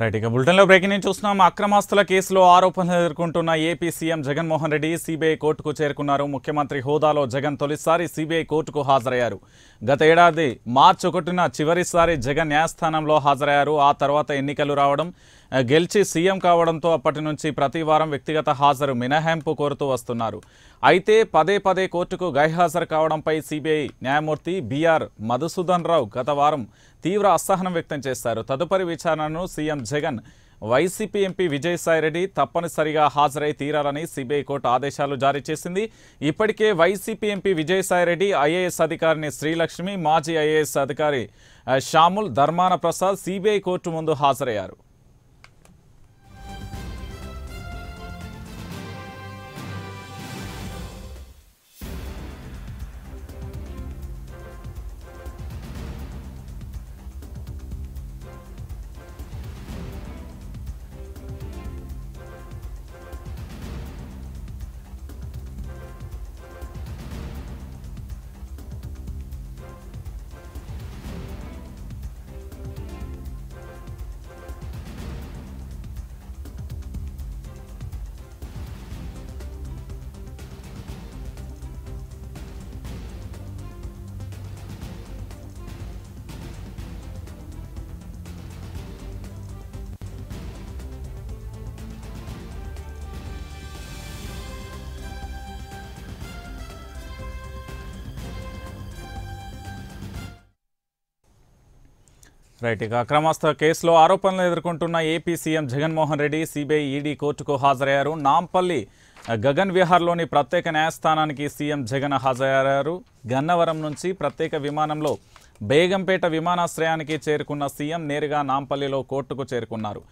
Right ఇక బులెటిన్లో breaking news చూస్తున్నాం. అక్రమాస్తుల కేసులో ఆరోపణలు ఎదుర్కొంటున్న AP CM Jaganmohan Reddy CBI కోర్టుకు చేరుకున్నారు. ముఖ్యమంత్రి హోదాలో జగన్ తొలిసారి సిబిఐ కోర్టుకు హాజరయ్యారు. గత ఏడాది మార్చి ఒకటిన చివరిసారి జగన్ న్యాయస్థానంలో హాజరయ్యారు. ఆ తర్వాత ఎన్నికలు రావడం గెలిచి సీఎం కావడంతో అప్పటి నుంచి ప్రతి వారం వ్యక్తిగత హాజరు మినహాయింపు కోరుతూ వస్తున్నారు. అయితే పదే పదే కోర్టుకు గైహాజరు కావడంపై సిబిఐ న్యాయమూర్తి బీఆర్ మధుసూదన్ రావు గత వారం తీవ్ర అసహనం వ్యక్తం చేశారు. తదుపరి విచారణను CM Jagan YCP MP Vijayasaireddy తప్పనిసరిగా హాజరై తీరాలని సిబిఐ కోర్టు ఆదేశాలు జారీ చేసింది. ఇప్పటికే వైసీపీ ఎంపీ విజయసాయిరెడ్డి ఐఏఎస్ అధికారిని శ్రీలక్ష్మి మాజీ ఐఏఎస్ అధికారి Samuel Dharmana Prasad CBI court ముందు హాజరయ్యారు. రైట్ ఇక అక్రమాస్త్ర కేసులో ఆరోపణలు ఎదుర్కొంటున్న AP CM Jaganmohan Reddy CBI ED కోర్టుకు హాజరయ్యారు. నాంపల్లి గగన్ విహార్లోని ప్రత్యేక న్యాయస్థానానికి సీఎం జగన్ హాజరయ్యారు. గన్నవరం నుంచి ప్రత్యేక విమానంలో బేగంపేట విమానాశ్రయానికి చేరుకున్న సీఎం నేరుగా నాంపల్లిలో కోర్టుకు చేరుకున్నారు.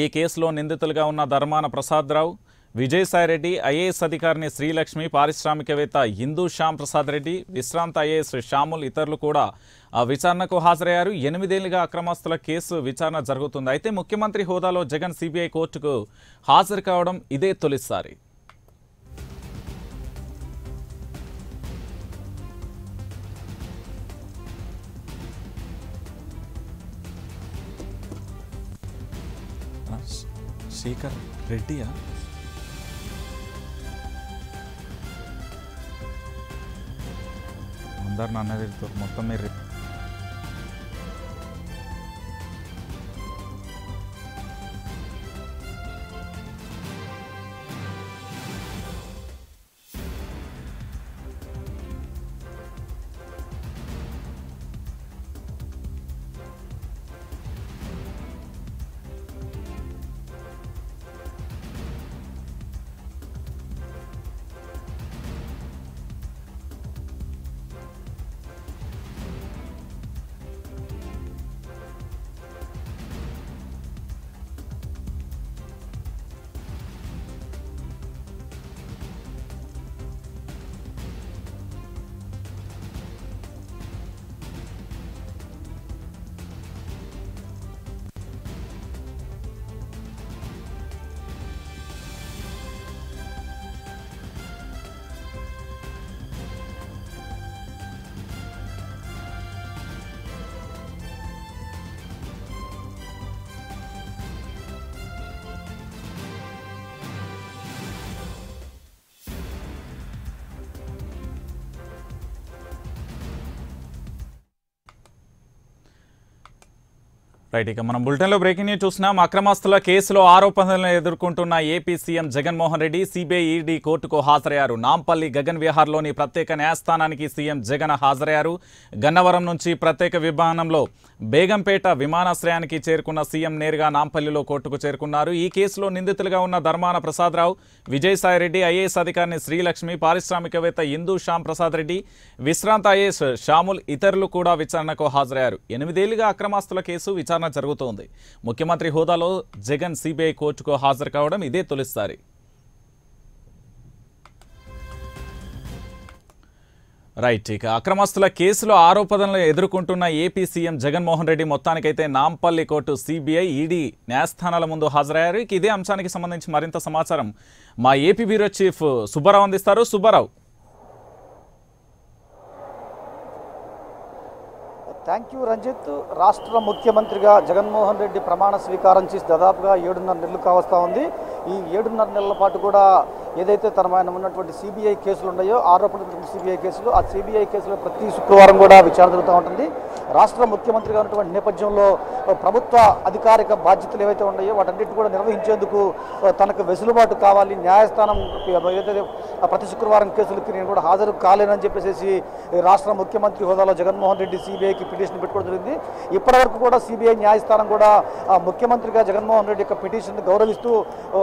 ఈ కేసులో నిందితులుగా ఉన్న ధర్మాన ప్రసాదరావు విజయసాయిరెడ్డి ఐఏఎస్ అధికారిని శ్రీలక్ష్మి పారిశ్రామికవేత్త హిందూ శ్యామ్ ప్రసాద్ రెడ్డి విశ్రాంత ఐఏఎస్ శ్యాముల్ ఇతరులు కూడా విచారణకు హాజరయ్యారు. ఎనిమిదేళ్ళుగా అక్రమస్తుల కేసు విచారణ జరుగుతుంది. అయితే ముఖ్యమంత్రి హోదాలో జగన్ సిబిఐ కోర్టుకు హాజరు కావడం ఇదే తొలిసారి. శేఖర్ రెడ్డియా? అందరు నన్ను తిరుగుతారు మొత్తం మీరు రైట్ ఇక మనం బులెటిన్లో బ్రేకింగ్ న్యూస్ చూసినాం అక్రమాస్తుల కేసులో ఆరోపణలను ఎదుర్కొంటున్న AP CM Jaganmohan Reddy CBI ED కోర్టుకు హాజరయ్యారు. నాంపల్లి గగన్ విహార్లోని ప్రత్యేక న్యాయస్థానానికి సీఎం జగన్ హాజరయ్యారు. గన్నవరం నుంచి ప్రత్యేక విమానంలో బేగంపేట విమానాశ్రయానికి చేరుకున్న సీఎం నేరుగా నాంపల్లిలో కోర్టుకు చేరుకున్నారు. ఈ కేసులో నిందితులుగా ఉన్న ధర్మాన ప్రసాదరావు విజయసాయిరెడ్డి ఐఏఎస్ అధికారిని శ్రీలక్ష్మి పారిశ్రామికవేత్త ఇందూ శ్యామ్ ప్రసాద్ రెడ్డి విశ్రాంత ఐఏఎస్ షాముల్ ఇతరులు కూడా విచారణకు హాజరయ్యారు. ఎనిమిదేళ్ళుగా అక్రమాస్తుల కేసు విచారణ జరుగుతోంది. ముఖ్యమంత్రి హోదాలో జగన్ సిబిఐ కోర్టుకు హాజరు కావడం ఇదే తొలిసారి. రైట్ ఇక అక్రమస్తుల కేసులో ఆరోపణలు ఎదుర్కొంటున్న ఏపీ సీఎం జగన్మోహన్ రెడ్డి మొత్తానికైతే నాంపల్లి కోర్టు సిబిఐ ఈడీ న్యాయస్థానాల ముందు హాజరయ్యారు. ఇక ఇదే అంశానికి సంబంధించి మరింత సమాచారం మా ఏపీ బ్యూరో చీఫ్ సుబ్బారావు అందిస్తారు. సుబ్బారావు. Thank you Ranjith. రాష్ట్ర ముఖ్యమంత్రిగా జగన్మోహన్ రెడ్డి ప్రమాణ స్వీకారం చేసి దాదాపుగా ఏడున్నర నెలలు కావస్తూ ఉంది. ఈ ఏడున్నర నెలల పాటు కూడా ఏదైతే తన ఆయన ఉన్నటువంటి సిబిఐ కేసులు ఉన్నాయో ఆరోపణలు సిబిఐ కేసులు ఆ సిబిఐ కేసులో ప్రతి శుక్రవారం కూడా విచారణ జరుగుతూ ఉంటుంది. రాష్ట్ర ముఖ్యమంత్రిగా ఉన్నటువంటి నేపథ్యంలో ప్రభుత్వ అధికారిక బాధ్యతలు ఏవైతే ఉన్నాయో వాటన్నిటి కూడా నిర్వహించేందుకు తనకు వెసులుబాటు కావాలి న్యాయస్థానం ఏదైతే ప్రతి శుక్రవారం కేసులకి నేను కూడా హాజరు కాలేనని చెప్పేసి రాష్ట్ర ముఖ్యమంత్రి హోదాలో జగన్మోహన్ రెడ్డి సిబిఐకి పిటిషన్ పెట్టుకోవడం జరిగింది. ఇప్పటివరకు కూడా సిబిఐ న్యాయస్థానం కూడా ఆ, ముఖ్యమంత్రిగా జగన్మోహన్ రెడ్డి యొక్క పిటిషన్ గౌరవిస్తూ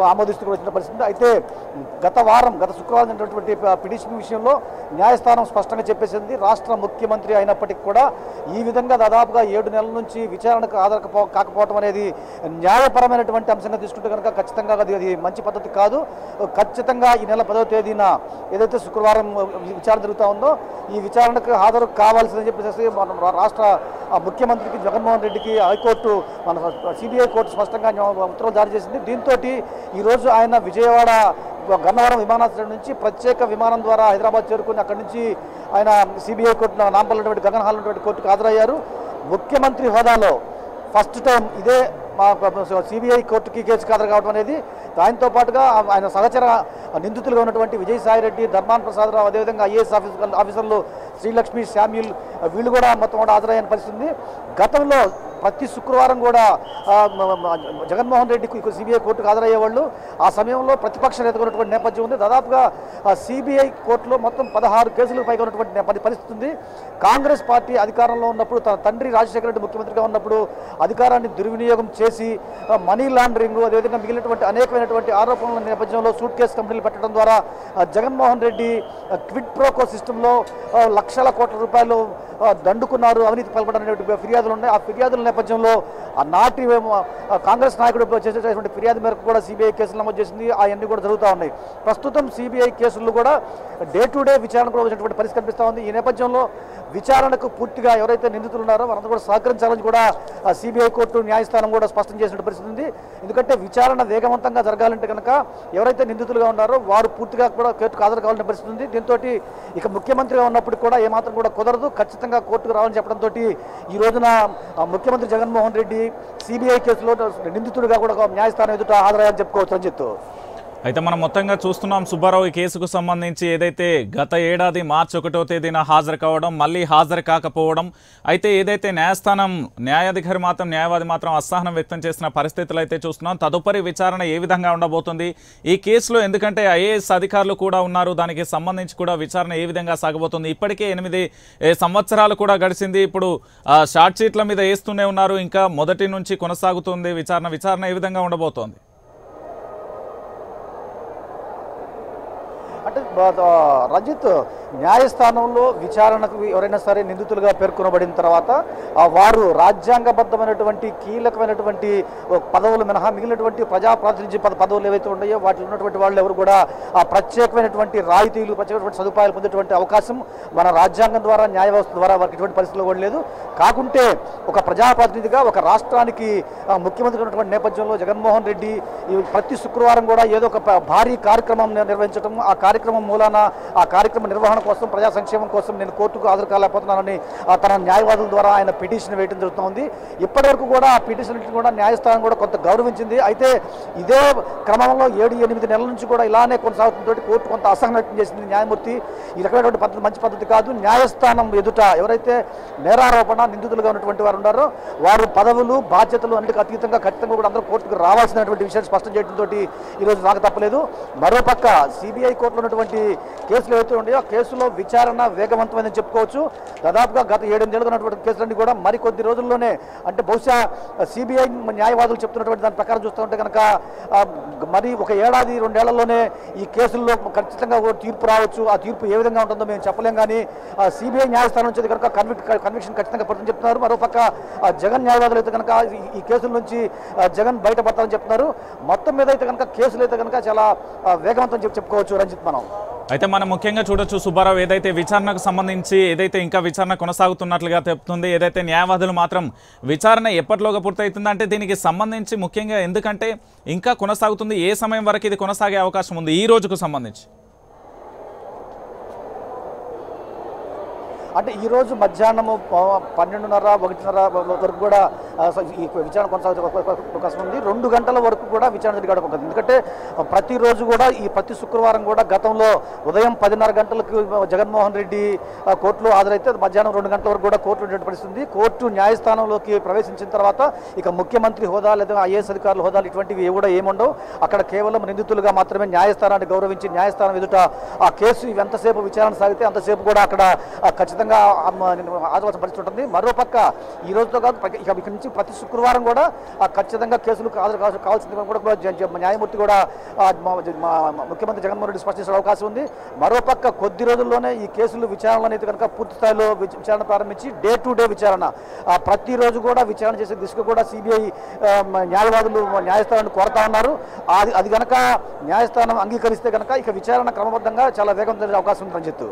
ఆమోదిస్తూ వచ్చిన పరిస్థితి. అయితే గత వారం గత శుక్రవారం జరిగినటువంటి పిటిషన్ విషయంలో న్యాయస్థానం స్పష్టంగా చెప్పేసింది. రాష్ట్ర ముఖ్యమంత్రి అయినప్పటికీ కూడా ఈ విధంగా దాదాపుగా ఏడు నెలల నుంచి విచారణకు హాజరు కాకపోవడం అనేది న్యాయపరమైనటువంటి అంశంగా తీసుకుంటే కనుక ఖచ్చితంగా అది అది మంచి పద్ధతి కాదు. ఖచ్చితంగా ఈ నెల పదవ తేదీన ఏదైతే శుక్రవారం విచారణ జరుగుతూ ఉందో ఈ విచారణకు హాజరు కావాల్సిందని చెప్పేసి మన రాష్ట్ర ముఖ్యమంత్రికి జగన్మోహన్ రెడ్డికి హైకోర్టు మన సిబిఐ కోర్టు స్పష్టంగా ఉత్తర్వులు జారీ చేసింది. దీంతో ఈరోజు ఆయన విజయవాడ గన్నవరం విమానాశ్రయం నుంచి ప్రత్యేక విమానం ద్వారా హైదరాబాద్ చేరుకుని అక్కడి నుంచి ఆయన సిబిఐ కోర్టు నాంపల్ ఉన్నటువంటి గగన్ హాల్ ఉన్నటువంటి కోర్టుకు హాజరయ్యారు. ముఖ్యమంత్రి హోదాలో ఫస్ట్ టైం ఇదే మా సిబిఐ కోర్టుకి కేసు హాజరు కావడం అనేది దానితో పాటుగా ఆయన సహచర నిందితులుగా ఉన్నటువంటి విజయసాయి రెడ్డి ధర్మాన్ ప్రసాదరావు అదేవిధంగా ఐఏఎస్ ఆఫీసర్ ఆఫీసర్లు శ్రీలక్ష్మి శామ్యుల్ వీళ్ళు కూడా మొత్తం కూడా హాజరయ్యే పరిస్థితుంది. గతంలో ప్రతి శుక్రవారం కూడా జగన్మోహన్ రెడ్డి సిబిఐ కోర్టుకు హాజరయ్యేవాళ్ళు. ఆ సమయంలో ప్రతిపక్ష నేతగా ఉన్నటువంటి నేపథ్యం ఉంది. దాదాపుగా సిబిఐ కోర్టులో మొత్తం పదహారు కేసులు పైగా ఉన్నటువంటి పరిస్థితి ఉంది. కాంగ్రెస్ పార్టీ అధికారంలో ఉన్నప్పుడు తన తండ్రి రాజశేఖర రెడ్డి ముఖ్యమంత్రిగా ఉన్నప్పుడు అధికారాన్ని దుర్వినియోగం చేసి మనీ లాండరింగ్ అదేవిధంగా మిగిలినటువంటి అనేకమైనటువంటి ఆరోపణల నేపథ్యంలో సూట్ కేసు కంపెనీలు పెట్టడం ద్వారా జగన్మోహన్ రెడ్డి క్విడ్ ప్రోకో సిస్టంలో లక్షల కోట్ల రూపాయలు దండుకున్నారు. అవినీతి పాల్పడనేటువంటి ఫిర్యాదులు ఉన్నాయి. ఆ ఫిర్యాదుల నేపథ్యంలో ఆ నాటి కాంగ్రెస్ నాయకుడు చేసేటటువంటి ఫిర్యాదు మేరకు కూడా సిబిఐ కేసులు నమోదు చేసింది. అవన్నీ కూడా జరుగుతూ ఉన్నాయి. ప్రస్తుతం సిబిఐ కేసులు కూడా డే టు డే విచారణ కూడా వచ్చినటువంటి పరిస్థితి కనిపిస్తూ ఉంది. ఈ నేపథ్యంలో విచారణకు పూర్తిగా ఎవరైతే నిందితులు ఉన్నారో వారందరూ కూడా సహకరించాలని కూడా సిబిఐ కోర్టు న్యాయస్థానం కూడా స్పష్టం చేసిన పరిస్థితి ఉంది. ఎందుకంటే విచారణ వేగవంతంగా జరగాలంటే కనుక ఎవరైతే నిందితులుగా ఉన్నారో వారు పూర్తిగా కూడా కోర్టుకు హాజరు కావాల్సిన పరిస్థితి ఉంది. దీంతో ఇక ముఖ్యమంత్రిగా ఉన్నప్పుడు కూడా ఏమాత్రం కూడా కుదరదు. ఖచ్చితంగా కోర్టుకు రావాలని చెప్పడంతో ఈ రోజున ముఖ్యమంత్రి జగన్మోహన్ రెడ్డి సిబిఐ కేసులో నిందితుడిగా కూడా ఒక న్యాయస్థానం ఎదుట హాజరయ్యాలని చెప్పుకోవచ్చు రంజిత్. అయితే మనం మొత్తంగా చూస్తున్నాం సుబ్బారావు ఈ కేసుకు సంబంధించి ఏదైతే గత ఏడాది మార్చి ఒకటో తేదీన హాజరు కావడం మళ్ళీ హాజరు కాకపోవడం అయితే ఏదైతే న్యాయస్థానం న్యాయాధికారి మాత్రం న్యాయవాది మాత్రం అసహనం వ్యక్తం చేసిన పరిస్థితులు అయితే చూస్తున్నాం. తదుపరి విచారణ ఏ విధంగా ఉండబోతుంది? ఈ కేసులో ఎందుకంటే ఐఏఎస్ అధికారులు కూడా ఉన్నారు. దానికి సంబంధించి కూడా విచారణ ఏ విధంగా సాగబోతుంది? ఇప్పటికే ఎనిమిది ఏ, సంవత్సరాలు కూడా గడిచింది. ఇప్పుడు షార్ట్ షీట్ల మీద వేస్తూనే ఉన్నారు. ఇంకా మొదటి నుంచి కొనసాగుతుంది విచారణ. విచారణ ఏ విధంగా ఉండబోతోంది? అంటే బ- ఆ, రజిత్ న్యాయస్థానంలో విచారణకు ఎవరైనా సరే నిందితులుగా పేర్కొనబడిన తర్వాత వారు రాజ్యాంగబద్ధమైనటువంటి కీలకమైనటువంటి పదవులు మినహా మిగిలినటువంటి ప్రజాప్రాతినిధ్య పద పదవులు ఏవైతే ఉన్నాయో వాటిలో ఉన్నటువంటి వాళ్ళు ఎవరు కూడా ఆ ప్రత్యేకమైనటువంటి రాయితీలు ప్రత్యేకమైనటువంటి సదుపాయాలు పొందేటువంటి అవకాశం మన రాజ్యాంగం ద్వారా న్యాయ వ్యవస్థ ద్వారా వారికి ఎటువంటి పరిస్థితులు కూడా లేదు. కాకుంటే ఒక ప్రజాప్రతినిధిగా ఒక రాష్ట్రానికి ముఖ్యమంత్రి ఉన్నటువంటి నేపథ్యంలో జగన్మోహన్ రెడ్డి ప్రతి శుక్రవారం కూడా ఏదో ఒక భారీ కార్యక్రమం నిర్వహించడం ఆ కార్యక్రమం మూలాన ఆ కార్యక్రమ నిర్వహణ కోసం ప్రజా సంక్షేమం కోసం నేను కోర్టుకు హాజరు కాలేకపోతున్నానని ఆ, తన న్యాయవాదుల ద్వారా ఆయన పిటిషన్ వేయడం జరుగుతుంది. ఇప్పటివరకు కూడా ఆ పిటిషన్ కూడా న్యాయస్థానం కూడా కొంత గౌరవించింది. అయితే ఇదే క్రమంలో ఏడు ఎనిమిది నెలల నుంచి కూడా ఇలానే కొనసాగుతుందో కోర్టు కొంత అసహనం వ్యక్తం చేసింది న్యాయమూర్తి. ఈ రకమైనటువంటి పద్ధతి మంచి పద్ధతి కాదు. న్యాయస్థానం ఎదుట ఎవరైతే నేరారోపణ నిందితులుగా ఉన్నటువంటి వారు ఉన్నారో వారు పదవులు బాధ్యతలు అన్నిటికీ అతీతంగా ఖచ్చితంగా కూడా అందరూ కోర్టుకు రావాల్సినటువంటి విషయాన్ని స్పష్టం చేయడంతో ఈరోజు నాకు తప్పలేదు. మరోపక్క సిబిఐ కోర్టులో ఉన్నటువంటి కేసులు ఏవైతే ఉన్నాయో ఆ కేసులో విచారణ వేగవంతమైందని చెప్పుకోవచ్చు. దాదాపుగా గత ఏడెనిమిదేళ్ళుగా ఉన్నటువంటి కేసులన్నీ కూడా మరికొద్ది రోజుల్లోనే అంటే బహుశా సిబిఐ న్యాయవాదులు చెప్తున్నటువంటి దాని ప్రకారం చూస్తూ ఉంటే కనుక మరి ఒక ఏడాది రెండేళ్ళలోనే ఈ కేసుల్లో ఖచ్చితంగా తీర్పు రావచ్చు. ఆ తీర్పు ఏ విధంగా ఉంటుందో మేము చెప్పలేం కానీ సిబిఐ న్యాయస్థానం నుంచి కనుక కన్విక్ కన్విక్షన్ ఖచ్చితంగా పడుతుందని చెప్తున్నారు. మరోపక్క జగన్ న్యాయవాదులు అయితే కనుక ఈ- కేసుల నుంచి జగన్ బయటపడతారని చెప్తున్నారు. మొత్తం మీద అయితే కనుక కేసులు అయితే కనుక చాలా వేగవంతం చెప్పి చెప్పుకోవచ్చు. రంజిత్ మనం అయితే మనం ముఖ్యంగా చూడొచ్చు సుబ్బారావు ఏదైతే విచారణకు సంబంధించి ఏదైతే ఇంకా విచారణ కొనసాగుతున్నట్లుగా చెప్తుంది ఏదైతే న్యాయవాదులు మాత్రం విచారణ ఎప్పటిలోగా పూర్తవుతుంది అంటే దీనికి సంబంధించి ముఖ్యంగా ఎందుకంటే ఇంకా కొనసాగుతుంది ఏ సమయం వరకు ఇది కొనసాగే అవకాశం ఉంది ఈ రోజుకు సంబంధించి. అంటే ఈరోజు మధ్యాహ్నము ప- పన్నెండున్నర ఒకటిన్నర వరకు కూడా ఈ విచారణ కొనసాగే అవకాశం ఉంది. రెండు గంటల వరకు కూడా విచారణ జరిగే అవకాశం ఎందుకంటే ప్రతిరోజు కూడా ఈ ప్రతి శుక్రవారం కూడా గతంలో ఉదయం పదిన్నర గంటలకు జగన్మోహన్ రెడ్డి కోర్టులో హాజరైతే మధ్యాహ్నం రెండు గంటల వరకు కూడా కోర్టు ఉండేటువంటి కోర్టు న్యాయస్థానంలోకి ప్రవేశించిన తర్వాత ఇక ముఖ్యమంత్రి హోదా లేదా ఐఏఎస్ అధికారుల హోదాలు ఇటువంటివి కూడా ఏముండవు. అక్కడ కేవలం నిందితులుగా మాత్రమే న్యాయస్థానాన్ని గౌరవించి న్యాయస్థానం ఎదుట ఆ కేసు ఎంతసేపు విచారణ సాగితే అంతసేపు కూడా అక్కడ ఖచ్చితంగా ఆదివాసం పరిస్థితి ఉంటుంది. మరోపక్క ఈ రోజుతో కాదు ఇక ఇక్కడి నుంచి ప్రతి శుక్రవారం కూడా ఖచ్చితంగా కేసులు హాజరు కావాల్సింది కూడా న్యాయమూర్తి కూడా మా- ముఖ్యమంత్రి జగన్మోహన్ రెడ్డి స్పష్టించే అవకాశం ఉంది. మరోపక్క కొద్ది రోజుల్లోనే ఈ కేసులు విచారణ అనేది కనుక పూర్తి స్థాయిలో విచారణ ప్రారంభించి డే టు డే విచారణ. ప్రతిరోజు కూడా విచారణ చేసే దిశగా కూడా సిబిఐ న్యాయవాదులు న్యాయస్థానాన్ని కోరుతా ఉన్నారు. అది అది కనుక న్యాయస్థానం అంగీకరిస్తే కనుక ఇక విచారణ క్రమబద్ధంగా చాలా వేగం జరిగే అవకాశం ఉందని చెప్తూ.